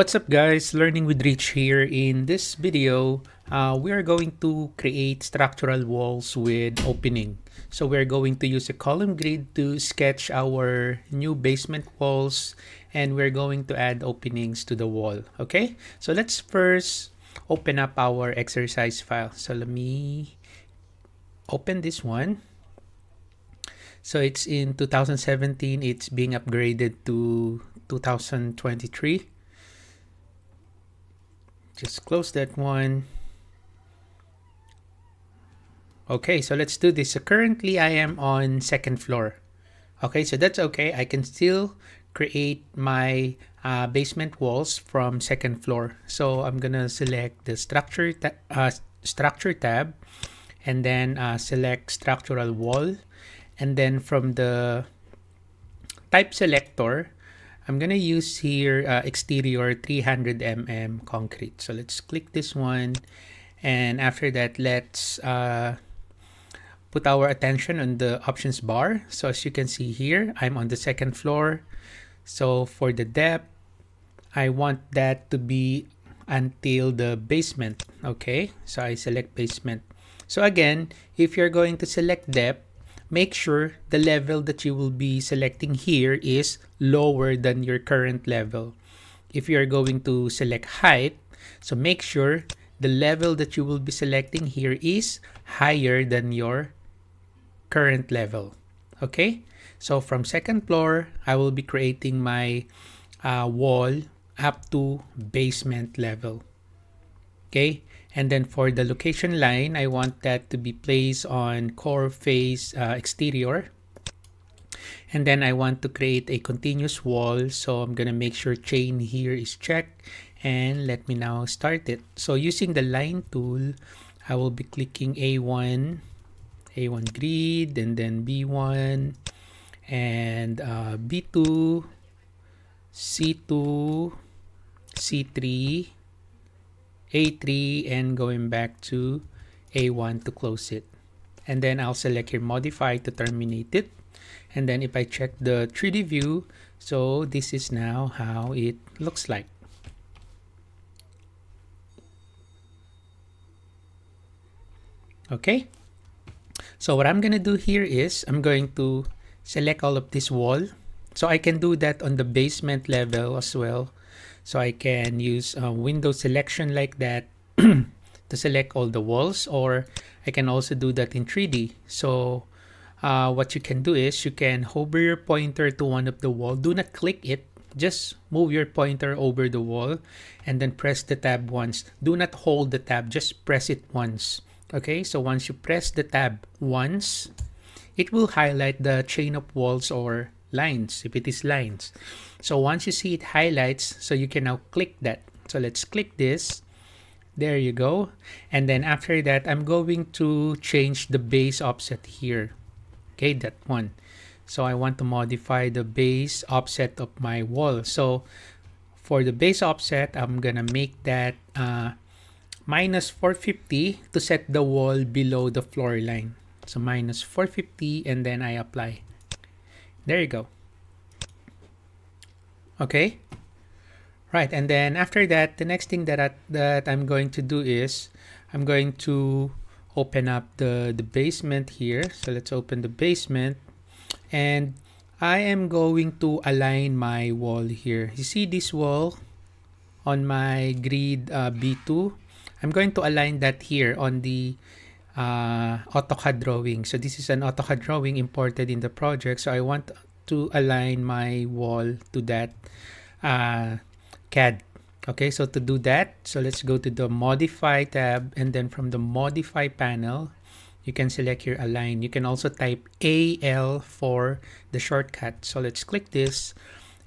What's up guys, Learning with Rich here. In this video, uh, we are going to create structural walls with opening. So we're going to use a column grid to sketch our new basement walls and we're going to add openings to the wall. Okay, so let's first open up our exercise file. So let me open this one. So it's in 2017, it's being upgraded to 2023 just close that one. Okay so let's do this. So currently I am on second floor. Okay so that's okay. I can still create my uh, basement walls from second floor. So I'm gonna select the structure ta uh, structure tab and then uh, select structural wall. And then from the type selector I'm gonna use here uh, exterior 300 mm concrete. So let's click this one, and after that, let's uh, put our attention on the options bar. So as you can see here, I'm on the second floor. So for the depth, I want that to be until the basement. Okay, so I select basement. So again, if you're going to select depth, make sure the level that you will be selecting here is lower than your current level. If you are going to select height, so make sure the level that you will be selecting here is higher than your current level. Okay, so from second floor, I will be creating my uh, wall up to basement level. Okay, and then for the location line, I want that to be placed on core face uh, exterior. And then I want to create a continuous wall. So I'm to make sure chain here is checked. And let me now start it. So using the line tool, I will be clicking A1, A1 grid, and then B1, and uh, B2, C2, C3, a3 and going back to A1 to close it. And then I'll select here modify to terminate it. And then if I check the 3D view, so this is now how it looks like. Okay. So what I'm going to do here is I'm going to select all of this wall. So I can do that on the basement level as well so I can use a window selection like that to select all the walls or I can also do that in 3D. So uh, what you can do is you can hover your pointer to one of the wall. Do not click it. Just move your pointer over the wall and then press the tab once. Do not hold the tab. Just press it once. Okay, so once you press the tab once, it will highlight the chain of walls or lines if it is lines. So once you see it highlights so you can now click that. So let's click this. There you go. And then after that I'm going to change the base offset here. Okay that one. So I want to modify the base offset of my wall. So for the base offset I'm gonna make that uh, minus 450 to set the wall below the floor line. So minus 450 and then I apply there you go. Okay. Right, and then after that, the next thing that I, that I'm going to do is I'm going to open up the the basement here. So let's open the basement, and I am going to align my wall here. You see this wall on my grid uh, B2. I'm going to align that here on the uh, AutoCAD drawing. So this is an AutoCAD drawing imported in the project. So I want to align my wall to that uh, CAD. Okay, so to do that, so let's go to the modify tab and then from the modify panel, you can select your align. You can also type AL for the shortcut. So let's click this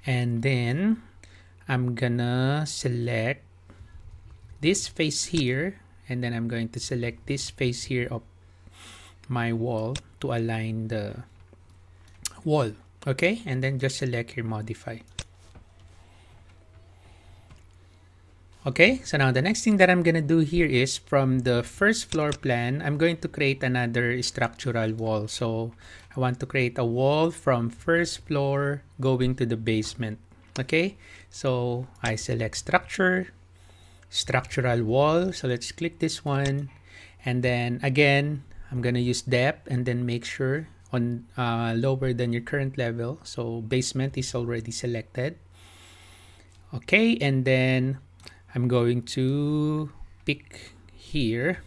and then I'm gonna select this face here and then I'm going to select this face here of my wall to align the wall. Okay? And then just select your modify. Okay? So now the next thing that I'm gonna do here is from the first floor plan I'm going to create another structural wall. So I want to create a wall from first floor going to the basement. Okay, so I select structure, structural wall. So let's click this one. And then again, I'm going to use depth and then make sure on uh, lower than your current level. So basement is already selected. Okay, and then I'm going to pick here.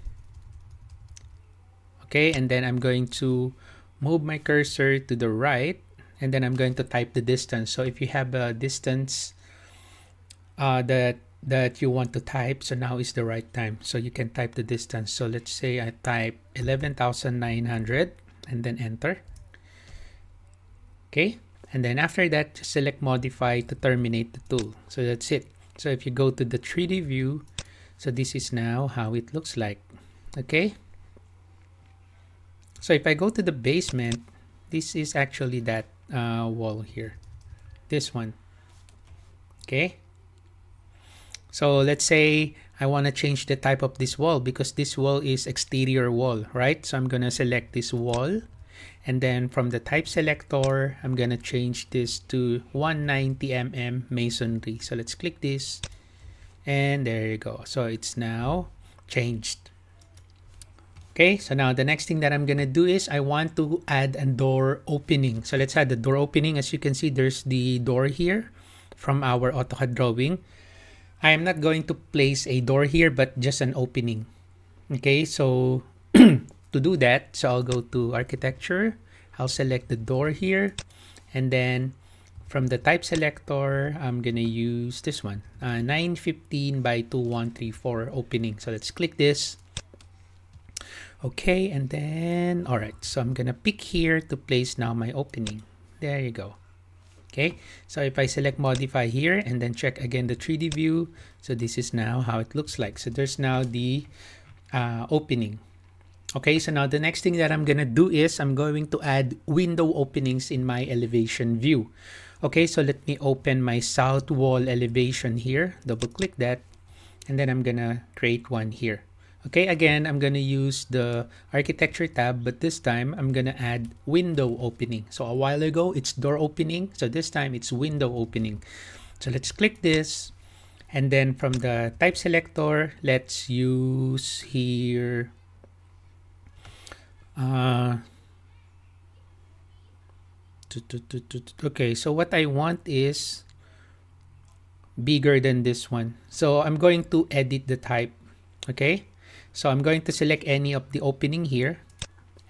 Okay, and then I'm going to move my cursor to the right and then I'm going to type the distance. So if you have a distance uh, that that you want to type, so now is the right time. So you can type the distance. So let's say I type 11,900 and then enter. Okay, and then after that, just select modify to terminate the tool. So that's it. So if you go to the 3D view, so this is now how it looks like. Okay. So if I go to the basement, this is actually that uh, wall here this one okay so let's say I want to change the type of this wall because this wall is exterior wall right so I'm gonna select this wall and then from the type selector I'm gonna change this to 190 mm masonry so let's click this and there you go so it's now changed Okay, so now the next thing that I'm gonna do is I want to add a door opening. So let's add the door opening. As you can see, there's the door here from our AutoCAD drawing. I am not going to place a door here, but just an opening. Okay, so to do that, so I'll go to architecture. I'll select the door here. And then from the type selector, I'm gonna use this one, uh, 915 by 2134 opening. So let's click this Okay, and then, all right, so I'm gonna pick here to place now my opening. There you go. Okay, so if I select modify here and then check again the 3D view, so this is now how it looks like. So there's now the uh, opening. Okay, so now the next thing that I'm gonna do is I'm going to add window openings in my elevation view. Okay, so let me open my south wall elevation here, double click that, and then I'm gonna create one here. Okay, again, I'm to use the architecture tab, but this time I'm to add window opening. So a while ago, it's door opening. So this time it's window opening. So let's click this. And then from the type selector, let's use here. Uh, okay, so what I want is bigger than this one. So I'm going to edit the type. Okay. So I'm going to select any of the opening here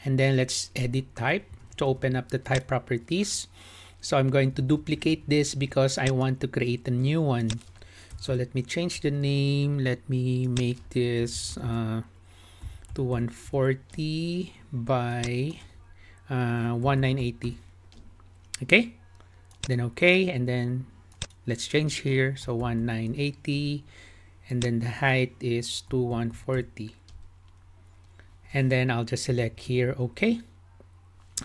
and then let's edit type to open up the type properties. So I'm going to duplicate this because I want to create a new one. So let me change the name. Let me make this uh, to 140 by uh, 1980. Okay, then okay, and then let's change here. So 1980 and then the height is to 140 and then I'll just select here okay?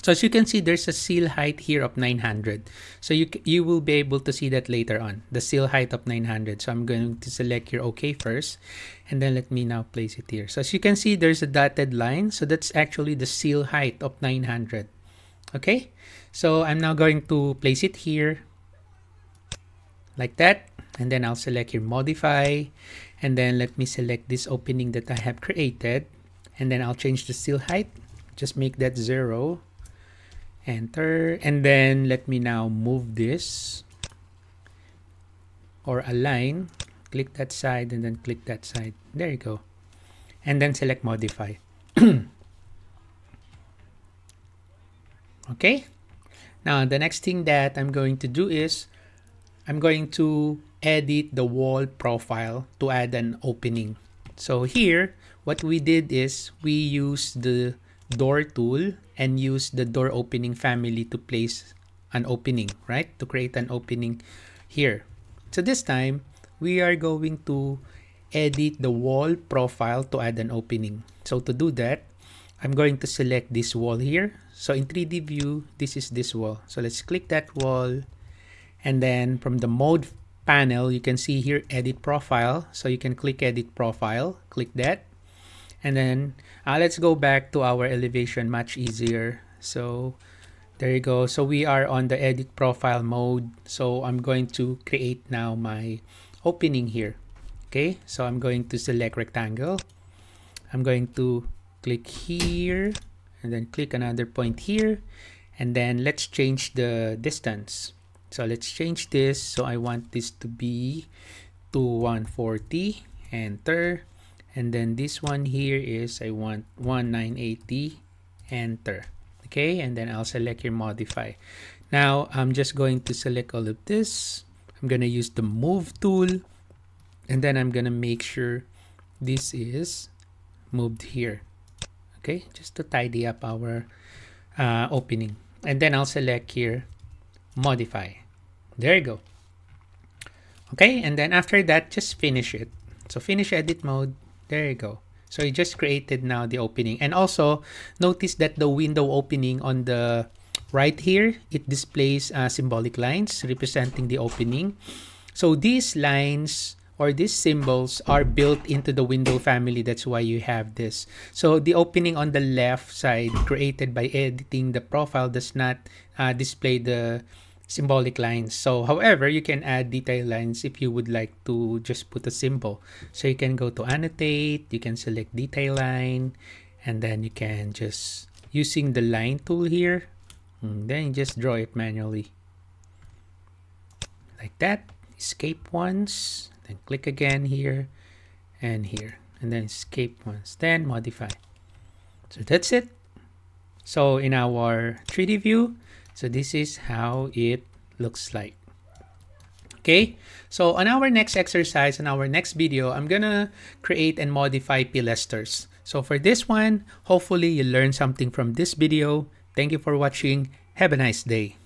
So as you can see there's a sill height here of 900 so you you will be able to see that later on the sill height of 900 so I'm going to select here okay first. And then let me now place it here. So as you can see there's a dotted line. So that's actually the sill height of 900 okay? So I'm now going to place it here like that and then I'll select here modify and then let me select this opening that I have created and then I'll change the sill height just make that zero enter and then let me now move this or align click that side and then click that side. There you go. And then select modify. Okay. Now the next thing that I'm going to do is I'm going to edit the wall profile to add an opening. So here, what we did is we used the door tool and use the door opening family to place an opening, right? To create an opening here. So this time, we are going to edit the wall profile to add an opening. So to do that, I'm going to select this wall here. So in 3D view, this is this wall. So let's click that wall. And then from the mode panel, you can see here edit profile. So you can click edit profile, click that. And then uh, let's go back to our elevation much easier. So There you go. So we are on the edit profile mode. So I'm going to create now my opening here. Okay, so I'm going to select rectangle. I'm going to click here and then click another point here. And then let's change the distance. So let's change this. So I want this to be to 140, enter. And then this one here is I want 1980, enter. Okay, and then I'll select your modify. Now I'm just going to select all of this. I'm gonna use the move tool and then I'm gonna make sure this is moved here. Okay, just to tidy up our uh, opening. And then I'll select here, modify. There you go. Okay, and then after that, just finish it. So finish edit mode, there you go. So you just created now the opening. And also, notice that the window opening on the right here, it displays uh, symbolic lines representing the opening. So these lines or these symbols are built into the window family. That's why you have this. So the opening on the left side created by editing the profile does not uh, display the symbolic lines. So however, you can add detail lines if you would like to just put a symbol. So you can go to annotate, you can select detail line, and then you can just using the line tool here, hmm, then you just draw it manually. Like that, escape once, then click again here and here, and then escape once, then modify. So that's it. So in our 3D view, so this is how it looks like. Okay, so on our next exercise, on our next video, I'm gonna create and modify pilasters. So for this one, hopefully you learned something from this video. Thank you for watching. Have a nice day.